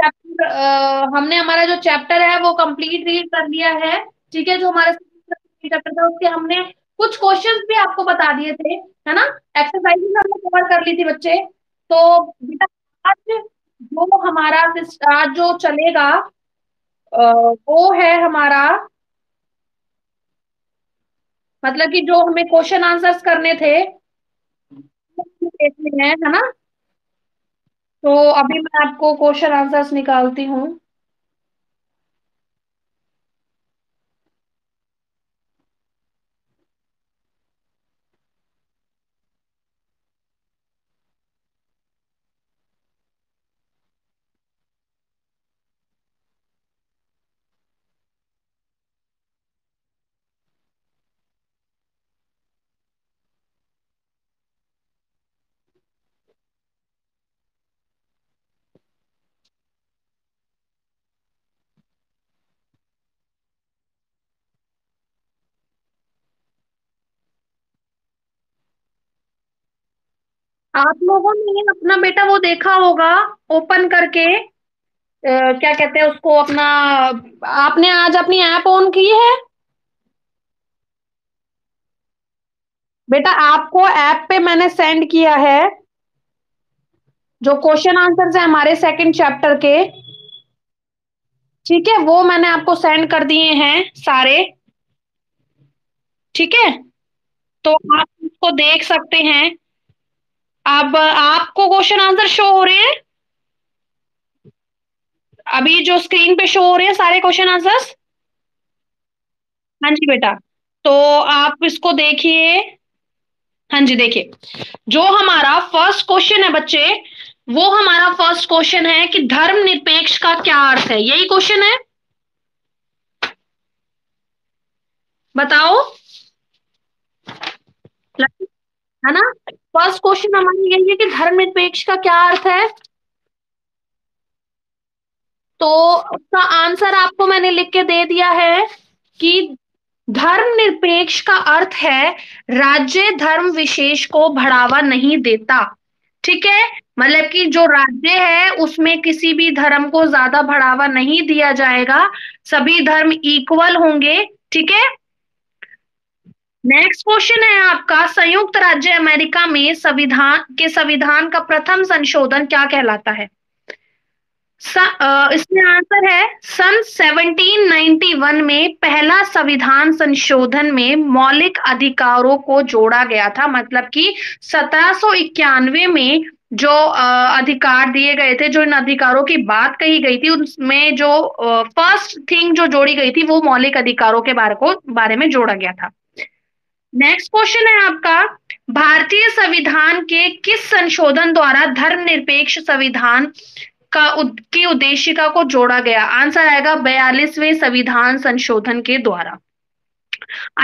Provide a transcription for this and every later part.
Chapter हमने हमारा जो चैप्टर है, वो कंप्लीट रीड कर लिया है। ठीक है, जो हमारे चैप्टर था, उसके हमने कुछ क्वेश्चंस भी आपको बता दिए थे, है ना? एक्सरसाइज हमने कवर कर ली थी बच्चे। तो बेटा, आज जो हमारा आज जो चलेगा वो है हमारा मतलब कि जो हमें क्वेश्चन आंसर्स करने थे है ना? तो अभी मैं आपको क्वेश्चन आंसर्स निकालती हूँ। आप लोगों ने अपना बेटा वो देखा होगा ओपन करके आ, क्या कहते हैं उसको अपना आपने आज अपनी ऐप ऑन की है? बेटा आपको ऐप पे मैंने सेंड किया है जो क्वेश्चन आंसर है हमारे सेकंड चैप्टर के। ठीक है वो मैंने आपको सेंड कर दिए हैं सारे। ठीक है? तो आप उसको देख सकते हैं। अब आपको क्वेश्चन आंसर शो हो रहे हैं। अभी जो स्क्रीन पे शो हो रहे हैं सारे क्वेश्चन आंसर्स हाँ जी बेटा तो आप इसको देखिए। हाँ जी, देखिए। जो हमारा फ़र्स्ट क्वेश्चन है बच्चे, वो हमारा फ़र्स्ट क्वेश्चन है कि धर्म निरपेक्ष का क्या अर्थ है। यही क्वेश्चन है। बताओ। है ना? फ़र्स्ट क्वेश्चन हमारी यही है कि धर्म निरपेक्ष का क्या अर्थ है? तो उसका आंसर आपको मैंने लिख के दे दिया है कि धर्म निरपेक्ष का अर्थ है राज्य धर्म विशेष को बढ़ावा नहीं देता। ठीक है? मतलब कि जो राज्य है, उसमें किसी भी धर्म को ज़्यादा बढ़ावा नहीं दिया जाएगा। सभी धर्म इक्वल होंगे। ठीक है? नेक्स्ट क्वेश्चन है आपका। संयुक्त राज्य अमेरिका में संविधान, के संविधान का प्रथम संशोधन क्या कहलाता है? इसमें आंसर है, सन 1791 में पहला संविधान संशोधन में मौलिक अधिकारों को जोड़ा गया था। मतलब कि सत्रह में जो अधिकार दिए गए थे, जो इन अधिकारों की बात कही गई थी, उसमें जो फ़र्स्ट थिंग जो जोड़ी गई थी, वो मौलिक अधिकारों के बारे को, बारे में जोड़ा गया था। नेक्स्ट क्वेश्चन है आपका भारतीय संविधान के किस संशोधन द्वारा धर्मनिरपेक्ष संविधान का उद, की उद्देशिका को जोड़ा गया? आंसर आएगा बयालीसवें संविधान संशोधन के द्वारा।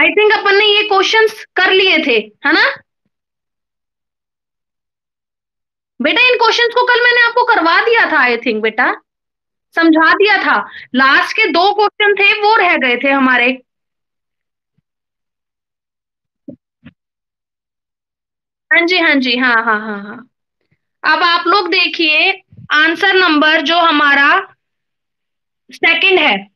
आई थिंक अपन ने ये क्वेश्चंस कर लिए थे है ना? बेटा इन क्वेश्चंस को कल मैंने आपको करवा दिया था आई थिंक बेटा। समझा दिया था। लास्ट के दो क्वेश्चन थे वो रह गए थे हमारे। हाँ जी हाँ जी हाँ हाँ हाँ हाँ। अब आप लोग देखिए, आंसर नंबर जो हमारा सेकंड है,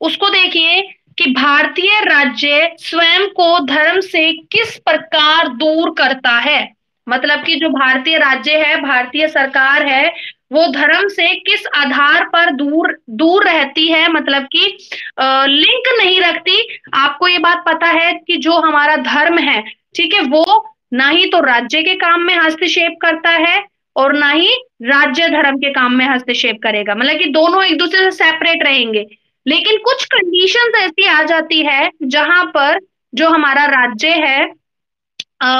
उसको देखिए कि भारतीय राज्य स्वयं को धर्म से किस प्रकार दूर करता है। मतलब कि जो भारतीय राज्य है, भारतीय सरकार है, वो धर्म से किस आधार पर दूर दूर रहती है। मतलब कि लिंक नहीं रखती। आपको ये बात पता है कि जो हमारा धर्म है, ठीक है, वो ना ही तो राज्य के काम में हस्तक्षेप करता है और ना ही राज्य धर्म के काम में हस्तक्षेप करेगा। मतलब कि दोनों एक दूसरे से सेपरेट रहेंगे। लेकिन कुछ कंडीशंस ऐसी आ जाती है जहाँ पर जो हमारा राज्य है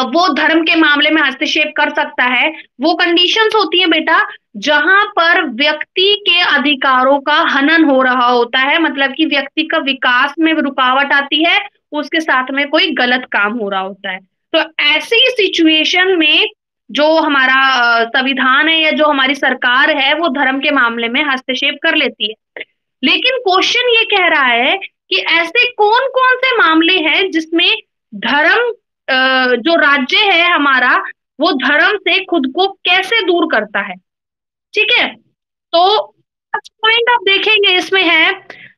वो धर्म के मामले में हस्तक्षेप कर सकता है। वो कंडीशंस होती है बेटा जहाँ पर व्यक्ति के अधिकारों का हनन हो रहा होता है। मतलब कि व्यक्ति का विकास में रुकावट आती है, उसके साथ में कोई गलत काम हो रहा होता है। तो ऐसी सिचुएशन में जो हमारा संविधान है या जो हमारी सरकार है, वो धर्म के मामले में हस्तक्षेप कर लेती है। लेकिन क्वेश्चन ये कह रहा है कि ऐसे कौन कौन से मामले हैं जिसमें धर्म जो राज्य है हमारा, वो धर्म से खुद को कैसे दूर करता है? ठीक है? तो पॉइंट आप देखेंगे इसमें है,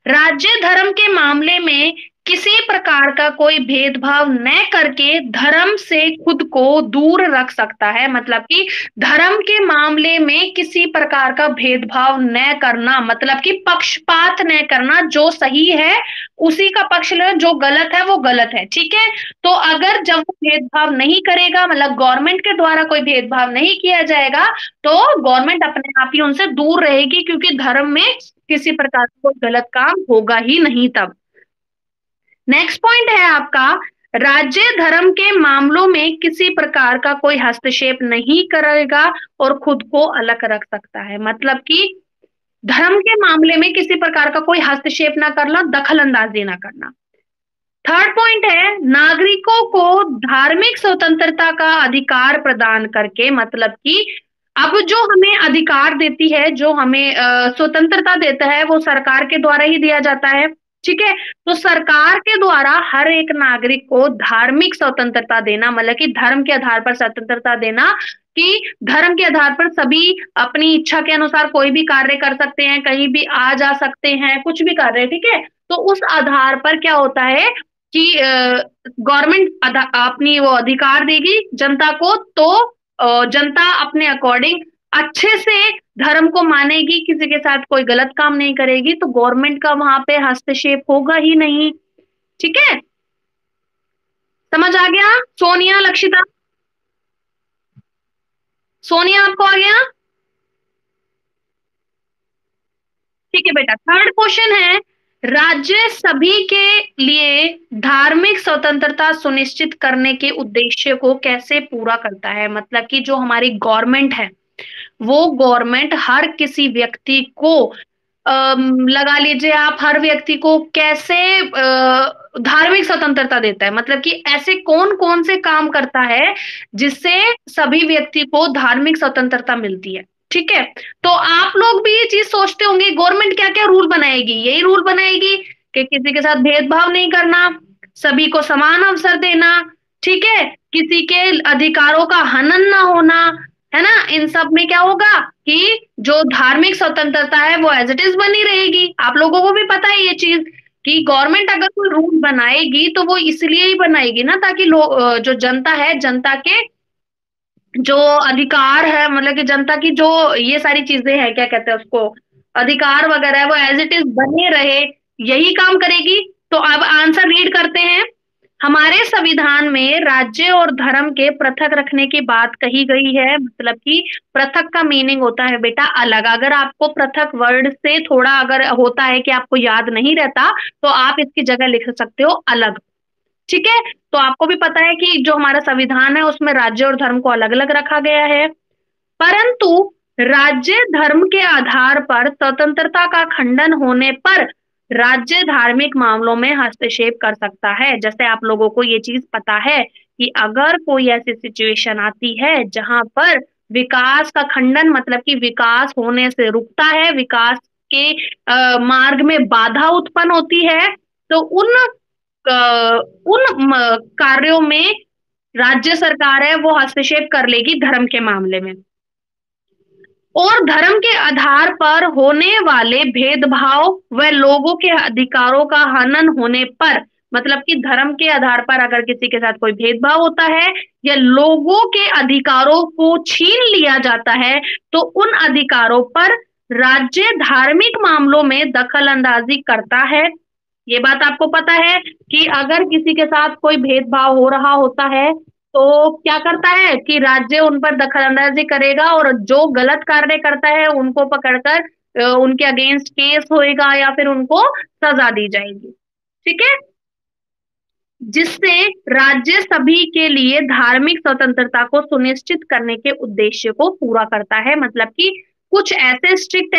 राज्य धर्म के मामले में किसी प्रकार का कोई भेदभाव न करके धर्म से खुद को दूर रख सकता है। मतलब कि धर्म के मामले में किसी प्रकार का भेदभाव न करना मतलब कि पक्षपात न करना जो सही है, उसी का पक्ष ले, जो गलत है वो गलत है, ठीक है? तो अगर जब वो भेदभाव नहीं करेगा मतलब गवर्नमेंट के द्वारा कोई भेदभाव नहीं किया जाएगा तो गवर्नमेंट अपने आप ही उनसे दूर रहेगी, क्योंकि धर्म में किसी प्रकार का कोई गलत काम होगा ही नहीं तब। नेक्स्ट पॉइंट है आपका, राज्य धर्म के मामलों में किसी प्रकार का कोई हस्तक्षेप नहीं करेगा और खुद को अलग रख सकता है। मतलब कि धर्म के मामले में किसी प्रकार का कोई हस्तक्षेप ना करना दखल अंदाजी ना करना। थर्ड पॉइंट है, नागरिकों को धार्मिक स्वतंत्रता का अधिकार प्रदान करके मतलब कि अब जो हमें अधिकार देती है, जो हमें स्वतंत्रता देता है, वो सरकार के द्वारा ही दिया जाता है। ठीक है? तो सरकार के द्वारा हर एक नागरिक को धार्मिक स्वतंत्रता देना मतलब कि धर्म के आधार पर स्वतंत्रता देना, कि धर्म के आधार पर सभी अपनी इच्छा के अनुसार कोई भी कार्य कर सकते हैं, कहीं भी आ जा सकते हैं, कुछ भी कर रहे हैं, ठीक है? तो उस आधार पर क्या होता है कि गवर्नमेंट अपनी वो अधिकार देगी जनता को तो जनता अपने अकॉर्डिंग अच्छे से धर्म को मानेगी, किसी के साथ कोई गलत काम नहीं करेगी तो गवर्नमेंट का वहाँ पे हस्तक्षेप होगा ही नहीं। ठीक है? समझ आ गया? सोनिया, लक्षिता? सोनिया, आपको आ गया? ठीक है बेटा थर्ड क्वेश्चन है, राज्य सभी के लिए धार्मिक स्वतंत्रता सुनिश्चित करने के उद्देश्य को कैसे पूरा करता है? मतलब कि जो हमारी गवर्नमेंट है वो गवर्नमेंट हर किसी व्यक्ति को लगा लीजिए आप हर व्यक्ति को कैसे धार्मिक स्वतंत्रता देता है। मतलब कि ऐसे कौन कौन से काम करता है जिससे सभी व्यक्ति को धार्मिक स्वतंत्रता मिलती है, ठीक है? तो आप लोग भी ये चीज़ सोचते होंगे, गवर्नमेंट क्या क्या रूल बनाएगी? यही रूल बनाएगी कि किसी के साथ भेदभाव नहीं करना, सभी को समान अवसर देना, ठीक है? किसी के अधिकारों का हनन ना होना है ना? इन सब में क्या होगा कि जो धार्मिक स्वतंत्रता है, वो एज इट इज़ बनी रहेगी। आप लोगों को भी पता है ये चीज़ कि गवर्नमेंट अगर कोई रूल बनाएगी तो वो इसलिए ही बनाएगी ना, ताकि लोग जो जनता है, जनता के जो अधिकार है मतलब कि जनता की जो ये सारी चीज़ें हैं, क्या कहते हैं उसको, अधिकार वगैरह, वो एज इट इज़ बने रहे, यही काम करेगी। तो अब आंसर रीड करते हैं। हमारे संविधान में राज्य और धर्म के पृथक रखने की बात कही गई है मतलब कि पृथक का मीनिंग होता है बेटा अलग। अगर आपको पृथक वर्ड से थोड़ा अगर होता है कि आपको याद नहीं रहता तो आप इसकी जगह लिख सकते हो अलग। ठीक है? तो आपको भी पता है कि जो हमारा संविधान है, उसमें राज्य और धर्म को अलग अलग रखा गया है। परंतु राज्य धर्म के आधार पर स्वतंत्रता का खंडन होने पर राज्य धार्मिक मामलों में हस्तक्षेप कर सकता है। जैसे आप लोगों को ये चीज़ पता है कि अगर कोई ऐसी सिचुएशन आती है जहाँ पर विकास का खंडन मतलब कि विकास होने से रुकता है विकास के आ, मार्ग में बाधा उत्पन्न होती है तो उन आ, उन कार्यों में राज्य सरकार है वो हस्तक्षेप कर लेगी धर्म के मामले में। और धर्म के आधार पर होने वाले भेदभाव व लोगों के अधिकारों का हनन होने पर मतलब कि धर्म के आधार पर अगर किसी के साथ कोई भेदभाव होता है या लोगों के अधिकारों को छीन लिया जाता है तो उन अधिकारों पर राज्य धार्मिक मामलों में दखल अंदाजी करता है। ये बात आपको पता है कि अगर किसी के साथ कोई भेदभाव हो रहा होता है तो क्या करता है कि राज्य उन पर दखल अंदाजी करेगा और जो गलत कार्य करता है उनको पकड़कर उनके अगेंस्ट केस होएगा या फिर उनको सजा दी जाएगी। ठीक है? जिससे राज्य सभी के लिए धार्मिक स्वतंत्रता को सुनिश्चित करने के उद्देश्य को पूरा करता है। मतलब कि कुछ ऐसे स्ट्रिक्ट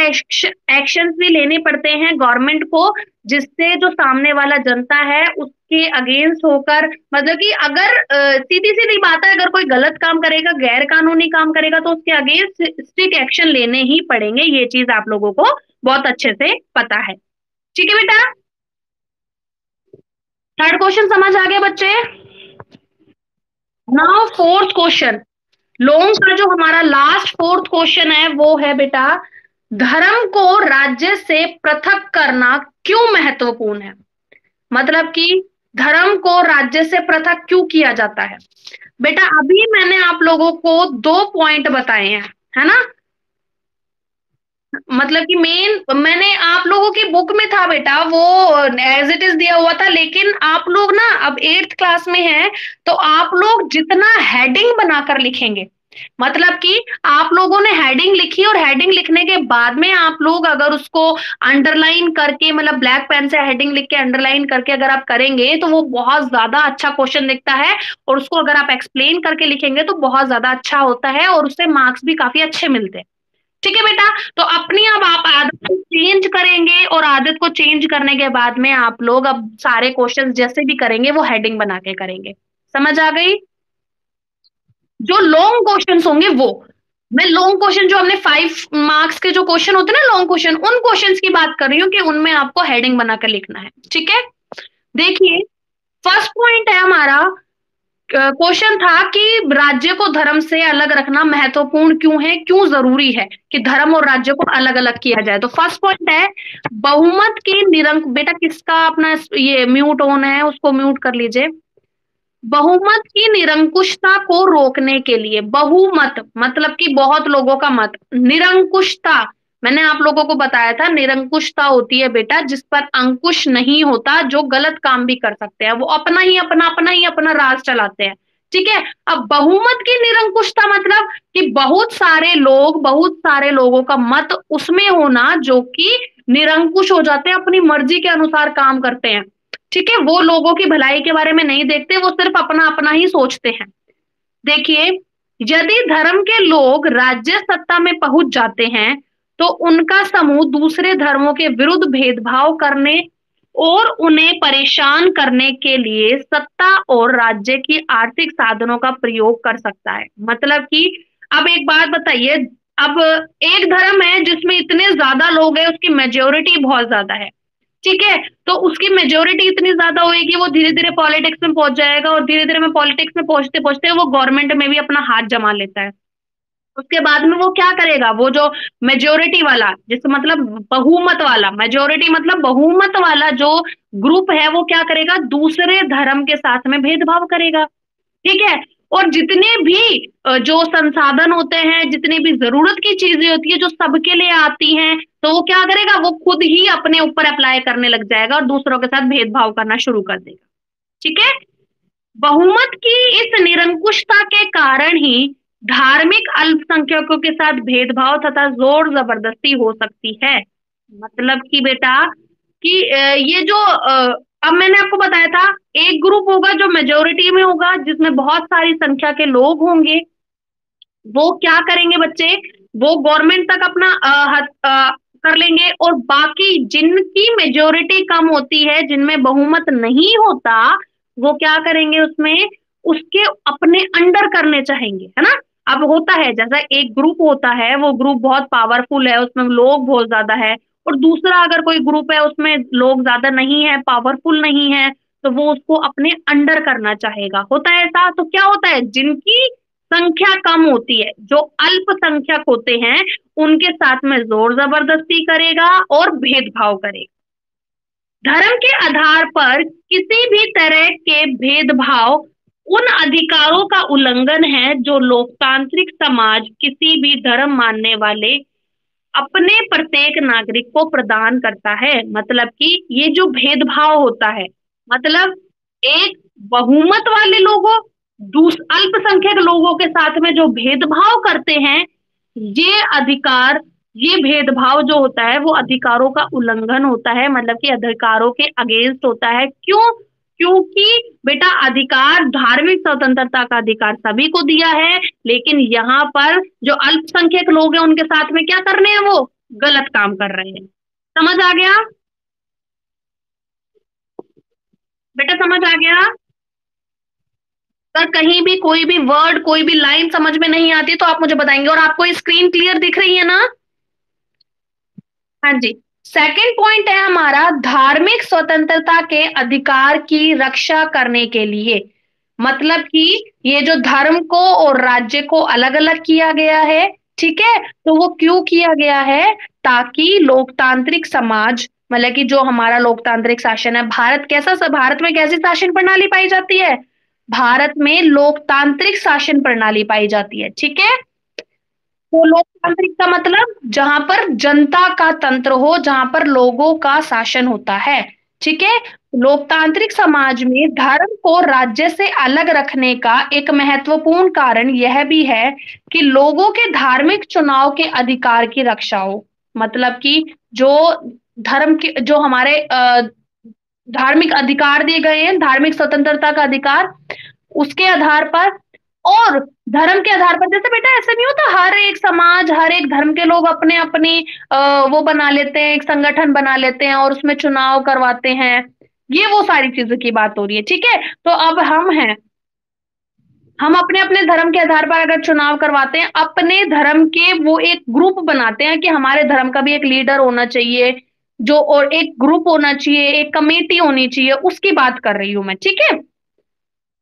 एक्शन भी लेने पड़ते हैं गवर्नमेंट को, जिससे जो सामने वाला जनता है उसके अगेंस्ट होकर मतलब कि अगर सीधी सीधी बात है, अगर कोई गलत काम करेगा गैर कानूनी काम करेगा तो उसके अगेंस्ट स्ट्रिक्ट एक्शन लेने ही पड़ेंगे, ये चीज़ आप लोगों को बहुत अच्छे से पता है। ठीक है बेटा? थर्ड क्वेश्चन समझ आ गया बच्चे? नाउ फोर्थ क्वेश्चन लोन का जो हमारा लास्ट फोर्थ क्वेश्चन है, वो है बेटा, धर्म को राज्य से पृथक करना क्यों महत्वपूर्ण है? मतलब कि धर्म को राज्य से पृथक क्यों किया जाता है? बेटा, अभी मैंने आप लोगों को दो पॉइंट बताए हैं, है ना? मतलब कि मेन मैंने आप लोगों की बुक में था बेटा, वो एज इट इज़ दिया हुआ था, लेकिन आप लोग ना, अब एट्थ क्लास में हैं तो आप लोग जितना हेडिंग बनाकर लिखेंगे मतलब कि आप लोगों ने हेडिंग लिखी और हेडिंग लिखने के बाद में आप लोग अगर उसको अंडरलाइन करके मतलब ब्लैक पेन से हेडिंग लिख के अंडरलाइन करके अगर आप करेंगे तो वो बहुत ज़्यादा अच्छा क्वेश्चन दिखता है और उसको अगर आप एक्सप्लेन करके लिखेंगे तो बहुत ज़्यादा अच्छा होता है और उससे मार्क्स भी काफ़ी अच्छे मिलते हैं। ठीक है बेटा? तो अपनी अब आप आदत को चेंज करेंगे और आदत को चेंज करने के बाद में आप लोग अब सारे क्वेश्चन जैसे भी करेंगे, वो हेडिंग बना के करेंगे। समझ आ गई? जो लॉन्ग क्वेश्चन होंगे वो। मैं लॉन्ग क्वेश्चन जो हमने फाइव मार्क्स के जो क्वेश्चन होते हैं ना लॉन्ग क्वेश्चन उन क्वेश्चंस की बात कर रही हूँ कि उनमें आपको हेडिंग बनाकर लिखना है, ठीक है? देखिए फ़र्स्ट पॉइंट है हमारा क्वेश्चन था कि राज्य को धर्म से अलग रखना महत्वपूर्ण क्यों है, क्यों ज़रूरी है कि धर्म और राज्य को अलग अलग किया जाए? तो फ़र्स्ट पॉइंट है, बहुमत के निरंक बेटा किसका अपना ये म्यूट ऑन है, उसको म्यूट कर लीजिए। बहुमत की निरंकुशता को रोकने के लिए, बहुमत मतलब कि बहुत लोगों का मत, निरंकुशता। मैंने आप लोगों को बताया था, निरंकुशता होती है बेटा, जिस पर अंकुश नहीं होता, जो गलत काम भी कर सकते हैं, वो अपना ही अपना अपना ही अपना राज चलाते हैं। ठीक है? अब बहुमत की निरंकुशता मतलब कि बहुत सारे लोग, बहुत सारे लोगों का मत उसमें होना जो कि निरंकुश हो जाते हैं, अपनी मर्ज़ी के अनुसार काम करते हैं। ठीक है, वो लोगों की भलाई के बारे में नहीं देखते, वो सिर्फ़ अपना अपना ही सोचते हैं। देखिए, यदि धर्म के लोग राज्य सत्ता में पहुँच जाते हैं तो उनका समूह दूसरे धर्मों के विरुद्ध भेदभाव करने और उन्हें परेशान करने के लिए सत्ता और राज्य की आर्थिक साधनों का प्रयोग कर सकता है। मतलब कि, अब एक बात बताइए, अब एक धर्म है जिसमें इतने ज़्यादा लोग हैं, उसकी मेजोरिटी बहुत ज़्यादा है। ठीक है? तो उसकी मेजोरिटी इतनी ज़्यादा होगी वो धीरे धीरे पॉलिटिक्स में पहुँच जाएगा और धीरे धीरे में पॉलिटिक्स में पहुँचते पहुँचते वो गवर्नमेंट में भी अपना हाथ जमा लेता है। उसके बाद में वो क्या करेगा? वो जो मेजोरिटी वाला जिस मतलब बहुमत वाला मेजोरिटी मतलब बहुमत वाला जो ग्रुप है, वो क्या करेगा? दूसरे धर्म के साथ में भेदभाव करेगा। ठीक है? और जितने भी जो संसाधन होते हैं, जितनी भी ज़रूरत की चीज़ें होती है, जो सबके लिए आती हैं तो वो क्या करेगा? वो खुद ही अपने ऊपर अप्लाई करने लग जाएगा और दूसरों के साथ भेदभाव करना शुरू कर देगा। ठीक है? बहुमत की इस निरंकुशता के कारण ही धार्मिक अल्पसंख्यकों के साथ भेदभाव तथा ज़ोर ज़बरदस्ती हो सकती है। मतलब कि बेटा, कि ये जो अब मैंने आपको बताया था एक ग्रुप होगा जो मेजोरिटी में होगा जिसमें बहुत सारी संख्या के लोग होंगे। वो क्या करेंगे बच्चे? वो गवर्नमेंट तक अपना आ, आ, कर लेंगे और बाकी जिनकी मेजोरिटी कम होती है जिनमें बहुमत नहीं होता वो क्या करेंगे उसमें? उसके अपने अंडर करने चाहेंगे है ना? अब होता है जैसा एक ग्रुप होता है वो ग्रुप बहुत पावरफुल है उसमें लोग बहुत ज़्यादा है और दूसरा अगर कोई ग्रुप है, उसमें लोग ज़्यादा नहीं है पावरफुल नहीं है तो वो उसको अपने अंडर करना चाहेगा। होता है ऐसा? तो क्या होता है? जिनकी संख्या कम होती है, जो अल्पसंख्यक होते हैं, उनके साथ में ज़ोर ज़बरदस्ती करेगा और भेदभाव करेगा। धर्म के आधार पर किसी भी तरह के भेदभाव उन अधिकारों का उल्लंघन है जो लोकतांत्रिक समाज किसी भी धर्म मानने वाले अपने प्रत्येक नागरिक को प्रदान करता है। मतलब कि ये जो भेदभाव होता है मतलब एक बहुमत वाले लोगों, दूस, अल्पसंख्यक लोगों के साथ में जो भेदभाव करते हैं, ये अधिकार, ये भेदभाव जो होता है, वो अधिकारों का उल्लंघन होता है। मतलब कि अधिकारों के अगेंस्ट होता है। क्यों? क्योंकि बेटा अधिकार, धार्मिक स्वतंत्रता का अधिकार सभी को दिया है, लेकिन यहाँ पर जो अल्पसंख्यक लोग हैं, उनके साथ में क्या कर रहे हैं वो? गलत काम कर रहे हैं। समझ आ गया? बेटा समझ आ गया? अगर कहीं भी कोई भी वर्ड कोई भी लाइन समझ में नहीं आती तो आप मुझे बताएँगे और आपको स्क्रीन क्लियर दिख रही है ना? हाँ जी। सेकंड पॉइंट है हमारा धार्मिक स्वतंत्रता के अधिकार की रक्षा करने के लिए। मतलब कि ये जो धर्म को और राज्य को अलग अलग किया गया है, ठीक है? तो वो क्यों किया गया है? ताकि लोकतांत्रिक समाज मतलब कि जो हमारा लोकतांत्रिक शासन है, भारत कैसा भारत में कैसी शासन प्रणाली पाई जाती है? भारत में लोकतांत्रिक शासन प्रणाली पाई जाती है, ठीक है? तो लोकतांत्रिक का मतलब जहाँ पर जनता का तंत्र हो, जहाँ पर लोगों का शासन होता है। ठीक है? लोकतांत्रिक समाज में धर्म को राज्य से अलग रखने का एक महत्वपूर्ण कारण यह भी है कि लोगों के धार्मिक चुनाव के अधिकार की रक्षा हो। मतलब कि जो धर्म के, जो हमारे धार्मिक अधिकार दिए गए हैं, धार्मिक स्वतंत्रता का अधिकार, उसके आधार पर और धर्म के आधार पर, जैसे बेटा ऐसा नहीं होता, हर एक समाज, हर एक धर्म के लोग अपने अपनी वो बना लेते हैं, एक संगठन बना लेते हैं और उसमें चुनाव करवाते हैं। ये वो सारी चीज़ों की बात हो रही है, ठीक है? तो अब हम हैं। हम अपने अपने धर्म के आधार पर अगर चुनाव करवाते हैं, अपने धर्म के वो एक ग्रुप बनाते हैं कि हमारे धर्म का भी एक लीडर होना चाहिए, जो और एक ग्रुप होना चाहिए, एक कमेटी होनी चाहिए, उसकी बात कर रही हूँ मैं, ठीक है?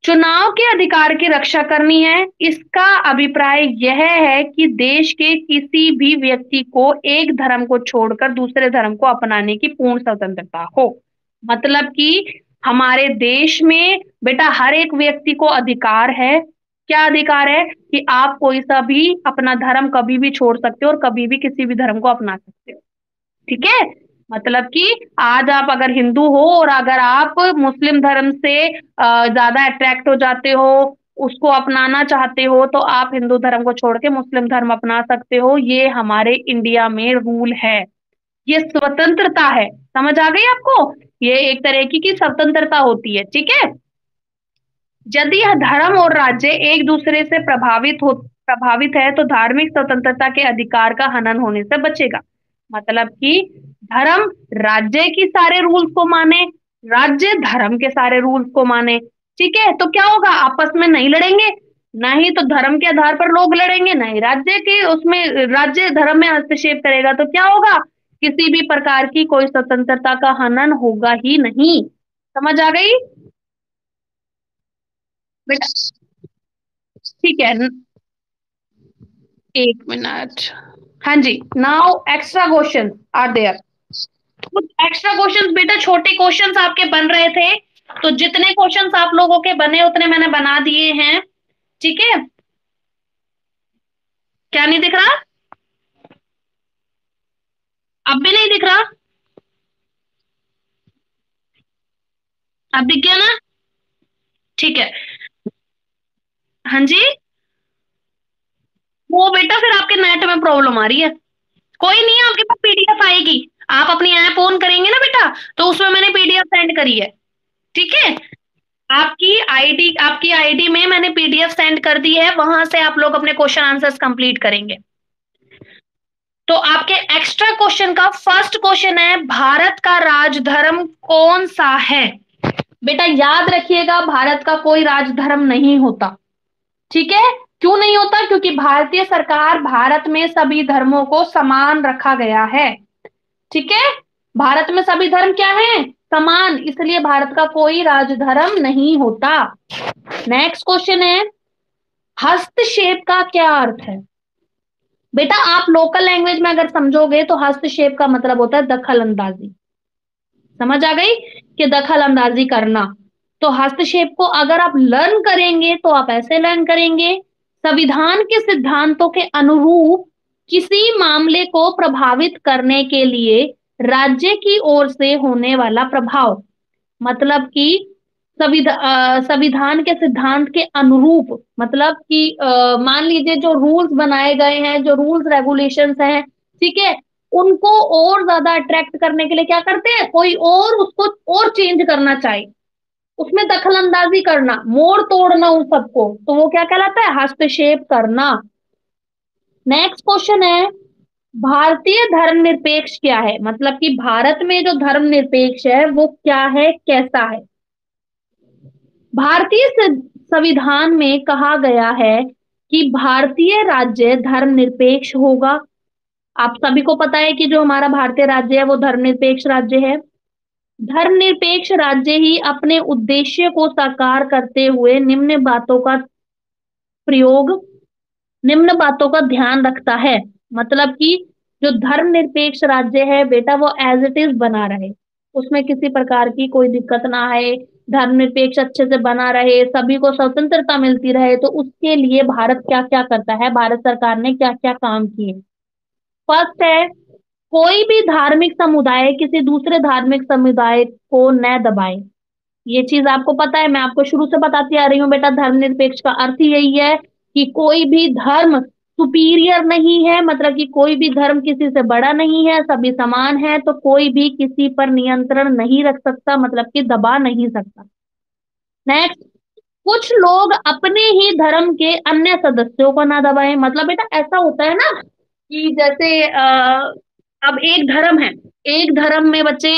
चुनाव के अधिकार की रक्षा करनी है। इसका अभिप्राय यह है कि देश के किसी भी व्यक्ति को एक धर्म को छोड़कर दूसरे धर्म को अपनाने की पूर्ण स्वतंत्रता हो। मतलब कि हमारे देश में, बेटा, हर एक व्यक्ति को अधिकार है। क्या अधिकार है? कि आप कोई सा भी अपना धर्म कभी भी छोड़ सकते हो और कभी भी किसी भी धर्म को अपना सकते हो। ठीक है? मतलब कि आज आप अगर हिंदू हो और अगर आप मुस्लिम धर्म से ज़्यादा अट्रैक्ट हो जाते हो उसको अपनाना चाहते हो तो आप हिंदू धर्म को छोड़ के मुस्लिम धर्म अपना सकते हो। ये हमारे इंडिया में रूल है। ये स्वतंत्रता है। समझ आ गई आपको? ये एक तरह की, की स्वतंत्रता होती है ठीक है? यदि यह धर्म और राज्य एक दूसरे से प्रभावित हो प्रभावित है तो धार्मिक स्वतंत्रता के अधिकार का हनन होने से बचेगा। मतलब कि धर्म राज्य की सारे रूल्स को माने, राज्य धर्म के सारे रूल्स को माने। ठीक है? तो क्या होगा? आपस में नहीं लड़ेंगे, ना ही तो धर्म के आधार पर लोग लड़ेंगे, ना ही राज्य के उसमें, राज्य धर्म में हस्तक्षेप करेगा। तो क्या होगा? किसी भी प्रकार की कोई स्वतंत्रता का हनन होगा ही नहीं। समझ आ गई? बेटा, ठीक है। एक मिनट। हाँ जी now extra question are there extra question बेटा छोटे क्वेश्चन आपके बन रहे थे तो जितने क्वेश्चन आप लोगों के बने, उतने मैंने बना दिए हैं। ठीक है? क्या नहीं दिख रहा? अब भी नहीं दिख रहा? अब दिख गया ना? ठीक है। हाँ जी? वो बेटा फिर आपके नेट में प्रॉब्लम आ रही है। कोई नहीं, आपके पास पीडीएफ आएगी। आप अपनी ऐप ऑन करेंगे ना बेटा तो उसमें मैंने पीडीएफ सेंड करी है। ठीक है? आपकी आईडी आपकी आईडी में मैंने पीडीएफ सेंड कर दी है, वहाँ से आप लोग अपने क्वेश्चन आंसर्स कंप्लीट करेंगे। तो आपके एक्स्ट्रा क्वेश्चन का फ़र्स्ट क्वेश्चन है, भारत का राजधर्म कौन सा है? बेटा, याद रखिएगा, भारत का कोई राजधर्म नहीं होता। ठीक है? क्यों नहीं होता? क्योंकि भारतीय सरकार भारत में सभी धर्मों को समान रखा गया है। ठीक है? भारत में सभी धर्म क्या है? समान। इसलिए भारत का कोई राजधर्म नहीं होता। नेक्स्ट क्वेश्चन है, हस्तक्षेप का क्या अर्थ है? बेटा, आप लोकल लैंग्वेज में अगर समझोगे तो हस्तक्षेप का मतलब होता है दखल अंदाजी समझ आ गई? कि दखल अंदाजी करना। तो हस्तक्षेप को अगर आप लर्न करेंगे तो आप ऐसे लर्न करेंगे। संविधान के सिद्धांतों के अनुरूप किसी मामले को प्रभावित करने के लिए राज्य की ओर से होने वाला प्रभाव। मतलब कि संविधान के सिद्धांत के अनुरूप मतलब कि मान लीजिए जो रूल्स बनाए गए हैं, जो रूल्स रेगुलेशंस हैं, ठीक है, उनको और ज़्यादा अट्रैक्ट करने के लिए क्या करते हैं? कोई और उसको और चेंज करना चाहे। उसमें दखल अंदाजी करना, मोड़ तोड़ना उन सबको। तो वो क्या कहलाता है? हस्तक्षेप करना। नेक्स्ट क्वेश्चन है, भारतीय धर्मनिरपेक्ष क्या है? मतलब कि भारत में जो धर्मनिरपेक्ष है, वो क्या है, कैसा है? भारतीय संविधान में कहा गया है कि भारतीय राज्य धर्मनिरपेक्ष होगा। आप सभी को पता है कि जो हमारा भारतीय राज्य है, वो धर्मनिरपेक्ष राज्य है। धर्मनिरपेक्ष राज्य ही अपने उद्देश्य को साकार करते हुए निम्न बातों का प्रयोग, निम्न बातों का ध्यान रखता है। मतलब कि जो धर्मनिरपेक्ष राज्य है, बेटा, वो एज इट इज़ बना रहे। उसमें किसी प्रकार की कोई दिक्कत ना आए, धर्मनिरपेक्ष अच्छे से बना रहे, सभी को स्वतंत्रता मिलती रहे तो उसके लिए भारत क्या क्या करता है? भारत सरकार ने क्या क्या काम किए? फ़र्स्ट है कोई भी धार्मिक समुदाय किसी दूसरे धार्मिक समुदाय को न दबाए। ये चीज़ आपको पता है मैं आपको शुरू से बताती आ रही हूँ बेटा धर्मनिरपेक्ष का अर्थ यही है कि कोई भी धर्म सुपीरियर नहीं है मतलब कि कोई भी धर्म किसी से बड़ा नहीं है सभी समान है तो कोई भी किसी पर नियंत्रण नहीं रख सकता मतलब कि दबा नहीं सकता। नेक्स्ट कुछ लोग अपने ही धर्म के अन्य सदस्यों को ना दबाएँ। मतलब बेटा ऐसा होता है ना कि जैसे आ, अब एक धर्म है। एक धर्म में बच्चे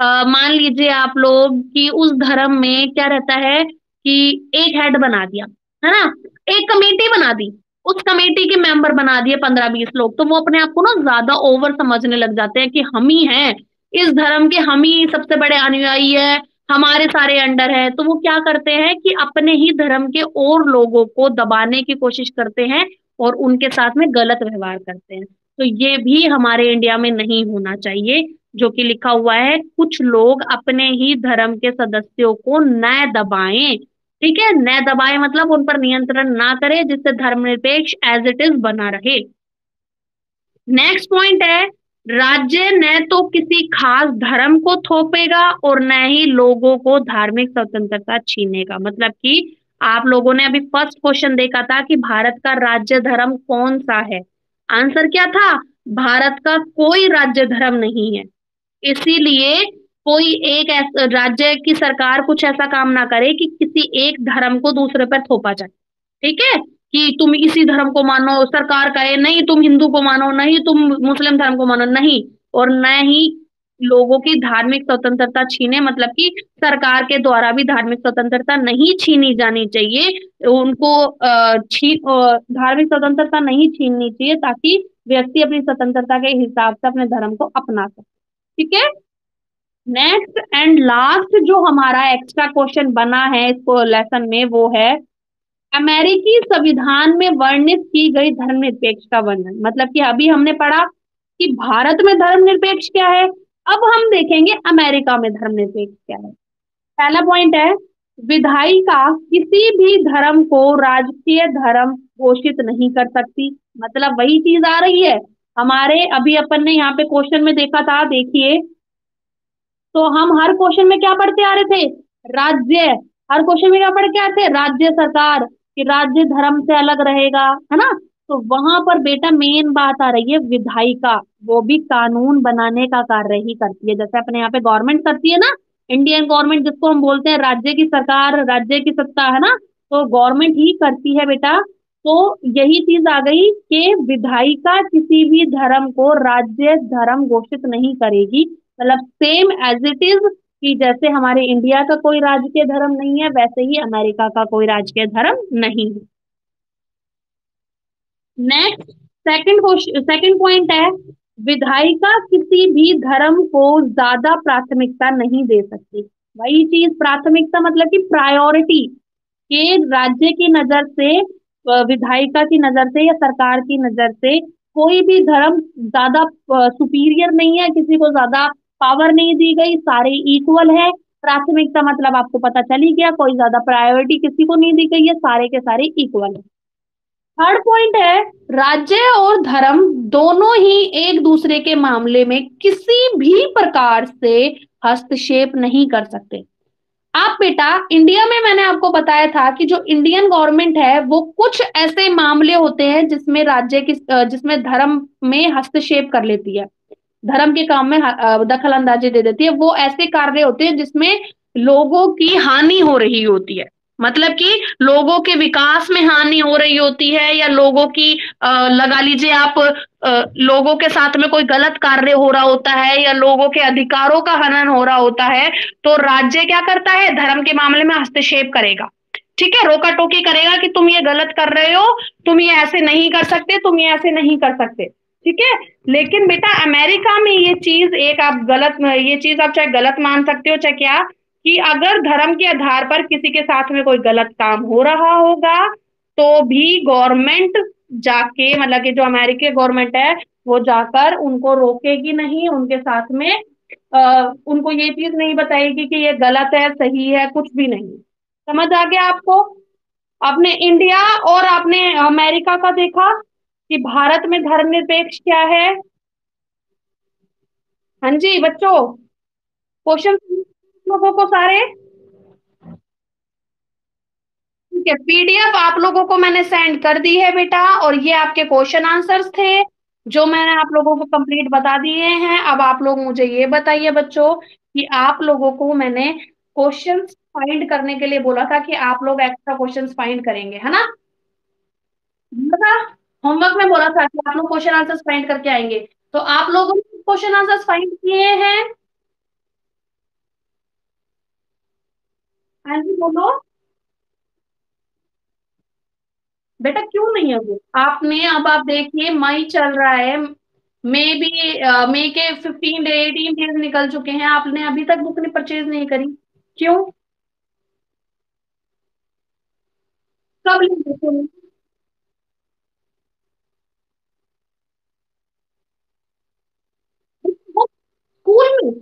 मान लीजिए आप लोग कि उस धर्म में क्या रहता है कि एक हेड बना दिया, है ना? एक कमेटी बना दी। उस कमेटी के मेंबर बना दिए पंद्रह बीस लोग। तो वो अपने आप को ना ज़्यादा ओवर समझने लग जाते हैं कि हम ही हैं। इस धर्म के हम ही सबसे बड़े अनुयायी है, हमारे सारे अंडर है। तो वो क्या करते हैं कि अपने ही धर्म के और लोगों को दबाने की कोशिश करते हैं और उनके साथ में गलत व्यवहार करते हैं। तो ये भी हमारे इंडिया में नहीं होना चाहिए, जो कि लिखा हुआ है, कुछ लोग अपने ही धर्म के सदस्यों को न दबाएँ। ठीक है? न दबाए मतलब उन पर नियंत्रण ना करे, जिससे धर्मनिरपेक्ष एज इट इज़ बना रहे। नेक्स्ट पॉइंट है, राज्य न तो किसी खास धर्म को थोपेगा और न ही लोगों को धार्मिक स्वतंत्रता छीनेगा। मतलब कि आप लोगों ने अभी फ़र्स्ट क्वेश्चन देखा था कि भारत का राज्य धर्म कौन सा है? आंसर क्या था? भारत का कोई राज्य धर्म नहीं है। इसीलिए कोई एक राज्य की सरकार कुछ ऐसा काम ना करे कि किसी एक धर्म को दूसरे पर थोपा जाए। ठीक है? कि तुम इसी धर्म को मानो, सरकार कहे, नहीं, तुम हिंदू को मानो, नहीं, तुम मुस्लिम धर्म को मानो, नहीं। और न ही लोगों की धार्मिक स्वतंत्रता छीने मतलब कि सरकार के द्वारा भी धार्मिक स्वतंत्रता नहीं छीनी जानी चाहिए। उनको छी धार्मिक स्वतंत्रता नहीं छीननी चाहिए ताकि व्यक्ति अपनी स्वतंत्रता के हिसाब से अपने धर्म को अपना सके। ठीक है? नेक्स्ट एंड लास्ट जो हमारा एक्स्ट्रा क्वेश्चन बना है इसको लेसन में वो है, अमेरिकी संविधान में वर्णित की गई धर्मनिरपेक्ष का वर्णन। मतलब कि अभी हमने पढ़ा कि भारत में धर्मनिरपेक्ष क्या है? अब हम देखेंगे अमेरिका में धर्म धर्मनिरपेक्ष क्या है। पहला पॉइंट है विधायिका किसी भी धर्म को राजकीय धर्म घोषित नहीं कर सकती। मतलब वही चीज़ आ रही है। हमारे, अभी अपन ने यहाँ पे क्वेश्चन में देखा था, देखिए। तो हम हर क्वेश्चन में क्या पढ़ते आ रहे थे? राज्य। हर क्वेश्चन में क्या पढ़ के आते? राज्य सरकार, कि राज्य धर्म से अलग रहेगा, है ना? तो वहाँ पर बेटा मेन बात आ रही है विधायिका वो भी कानून बनाने का कार्य ही करती है। जैसे अपने यहाँ पे गवर्नमेंट करती है ना इंडियन गवर्नमेंट जिसको हम बोलते हैं राज्य की सरकार, राज्य की सत्ता, है ना? तो गवर्नमेंट ही करती है बेटा। तो यही चीज़ आ गई कि विधायिका किसी भी धर्म को राज्य धर्म घोषित नहीं करेगी। मतलब सेम एज इट इज़ कि जैसे हमारे इंडिया का कोई राजकीय धर्म नहीं है, वैसे ही अमेरिका का कोई राजकीय धर्म नहीं है। नेक्स्ट सेकंड सेकंड पॉइंट है, विधायिका किसी भी धर्म को ज़्यादा प्राथमिकता नहीं दे सकती। वही चीज़, प्राथमिकता मतलब कि प्रायोरिटी के राज्य की नज़र से विधायिका की नज़र से या सरकार की नज़र से कोई भी धर्म ज़्यादा सुपीरियर नहीं है, किसी को ज़्यादा पावर नहीं दी गई, सारे इक्वल है। प्राथमिकता मतलब आपको पता चल ही गया, कोई ज़्यादा प्रायोरिटी किसी को नहीं दी गई है, सारे के सारे इक्वल है। थर्ड पॉइंट है, राज्य और धर्म दोनों ही एक दूसरे के मामले में किसी भी प्रकार से हस्तक्षेप नहीं कर सकते। आप बेटा इंडिया में मैंने आपको बताया था कि जो इंडियन गवर्नमेंट है, वो कुछ ऐसे मामले होते हैं जिसमें राज्य की जिसमें धर्म में हस्तक्षेप कर लेती है। धर्म के काम में दखल अंदाजी दे देती है। वो ऐसे कार्य होते हैं जिसमें लोगों की हानि हो रही होती है। मतलब कि लोगों के विकास में हानि हो रही होती है या लोगों की आ, लगा लीजिए आप आ, लोगों के साथ में कोई गलत कार्य हो रहा होता है या लोगों के अधिकारों का हनन हो रहा होता है तो राज्य क्या करता है? धर्म के मामले में हस्तक्षेप करेगा। ठीक है? रोका टोकी करेगा कि तुम ये गलत कर रहे हो तुम ये ऐसे नहीं कर सकते तुम ये ऐसे नहीं कर सकते। ठीक है? लेकिन बेटा अमेरिका में ये चीज़ एक आप गलत ये चीज़ आप चाहे गलत मान सकते हो चाहे क्या कि अगर धर्म के आधार पर किसी के साथ में कोई गलत काम हो रहा होगा तो भी गवर्नमेंट जाके मतलब कि जो अमेरिकी गवर्नमेंट है वो जाकर उनको रोकेगी नहीं उनके साथ में आ, उनको ये चीज़ नहीं बताएगी कि ये गलत है सही है कुछ भी नहीं। समझ आ गया आपको? आपने इंडिया और आपने अमेरिका का देखा कि भारत में धर्मनिरपेक्ष क्या है? हाँ जी बच्चों क्वेश्चन लोगों को सारे? ठीक है पीडीएफ आप लोगों को मैंने सेंड कर दी है बेटा, और ये आपके क्वेश्चन आंसर्स थे, जो मैंने आप लोगों को कंप्लीट बता दिए हैं। अब आप लोग मुझे ये बताइए बच्चों, कि आप लोगों को मैंने क्वेश्चंस फाइंड करने के लिए बोला था कि आप लोग एक्स्ट्रा क्वेश्चंस फाइंड करेंगे, है ना? होमवर्क में बोला था कि आप लोग क्वेश्चन आंसर्स फाइंड करके आएँगे। तो आप लोगों ने क्वेश्चन आंसर्स फाइंड किए हैं? हाँ जी, बोलो। बेटा, क्यों नहीं है वो? आपने, अब आप देखिए, मई चल रहा है। मई भी मई के फिफ्टीन डे एटीन डेज़ निकल चुके हैं। आपने अभी तक बुक ने परचेज नहीं करी। क्यों? कब लेंगे स्कूल में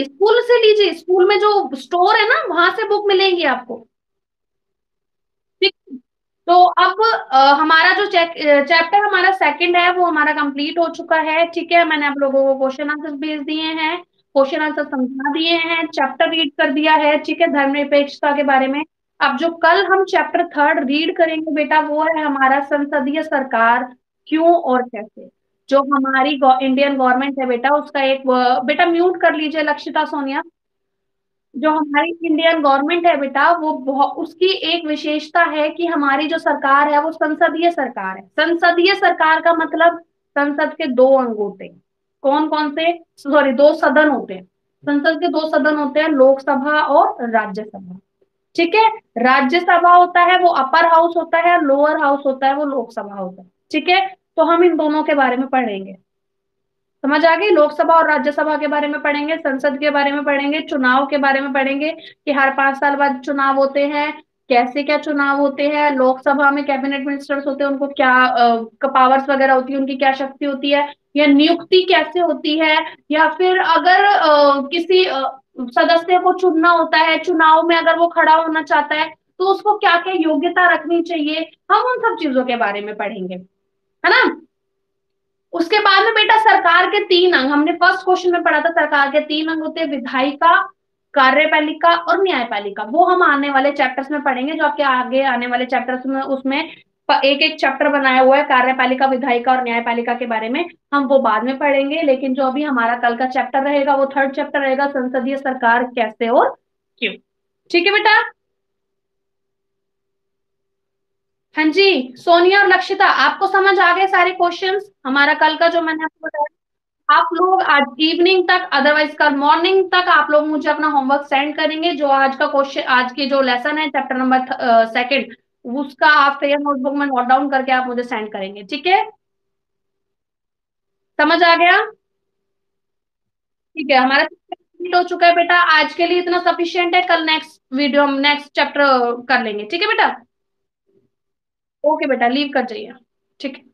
जी स्कूल से लीजिए स्कूल में जो स्टोर है ना वहाँ से बुक मिलेंगी आपको। ठीक। तो अब अ, हमारा जो चैप्टर हमारा सेकंड है वो हमारा कंप्लीट हो चुका है। ठीक है मैंने आप लोगों को क्वेश्चन आंसर भेज दिए हैं क्वेश्चन आंसर समझा दिए हैं चैप्टर रीड कर दिया है ठीक है धर्मनिरपेक्षता के बारे में। अब जो कल हम चैप्टर थर्ड रीड करेंगे बेटा वो है हमारा संसदीय सरकार क्यों और कैसे? जो हमारी इंडियन गवर्नमेंट है बेटा, उसका एक बेटा म्यूट कर लीजिए लक्षिता सोनिया। जो हमारी इंडियन गवर्नमेंट है बेटा, वो उसकी एक विशेषता है कि हमारी जो सरकार है, वो संसदीय सरकार है। संसदीय सरकार का मतलब संसद के दो अंग होते हैं। कौन कौन से? सॉरी दो सदन होते हैं। संसद के दो सदन होते हैं, लोकसभा और राज्यसभा। ठीक है? राज्यसभा होता है, वो अपर हाउस होता है लोअर हाउस होता है, वो लोकसभा होता है। ठीक है? तो हम इन दोनों के बारे में पढ़ेंगे। समझ आ गई? लोकसभा और राज्यसभा के बारे में पढ़ेंगे संसद के बारे में पढ़ेंगे चुनाव के बारे में पढ़ेंगे कि हर पाँच साल बाद चुनाव होते हैं कैसे क्या चुनाव होते हैं लोकसभा में कैबिनेट मिनिस्टर्स होते हैं उनको क्या पावर्स वगैरह होती है उनकी क्या शक्ति होती है या नियुक्ति कैसे होती है या फिर अगर अ, किसी अ, सदस्य को चुनना होता है चुनाव में अगर वो खड़ा होना चाहता है तो उसको क्या क्या योग्यता रखनी चाहिए हम उन सब चीज़ों के बारे में पढ़ेंगे। है ना? उसके बाद में बेटा सरकार के तीन अंग, हमने फ़र्स्ट क्वेश्चन में पढ़ा था, सरकार के तीन अंग होते हैं विधायिका, कार्यपालिका और न्यायपालिका। वो हम आने वाले चैप्टर्स में पढ़ेंगे, जो आपके आगे आने वाले चैप्टर्स में, उसमें एक एक चैप्टर बनाया हुआ है, कार्यपालिका, विधायिका और न्यायपालिका के बारे में। हम वो बाद में पढ़ेंगे, लेकिन जो अभी हमारा कल का चैप्टर रहेगा, वो थर्ड चैप्टर रहेगा, संसदीय सरकार कैसे और क्यों? ठीक है बेटा? हाँ जी, सोनिया और लक्षिता, आपको समझ आ गए सारे क्वेश्चंस हमारा कल का जो मैंने आपको बताया, आप लोग आज इवनिंग तक अदरवाइज़ कल मॉर्निंग तक आप लोग मुझे अपना होमवर्क सेंड करेंगे, जो आज का क्वेश्चन आज की जो लेसन है चैप्टर नंबर सेकंड उसका आप फिर नोटबुक में नोट डाउन करके आप मुझे सेंड करेंगे, ठीक है? समझ आ गया? ठीक है, हमारा हो चुका है बेटा, आज के लिए इतना सफिशियंट है, कल नेक्स्ट वीडियो हम नेक्स्ट चैप्टर कर लेंगे, ठीक है बेटा? ओके बेटा लीव कर जाइए। ठीक है।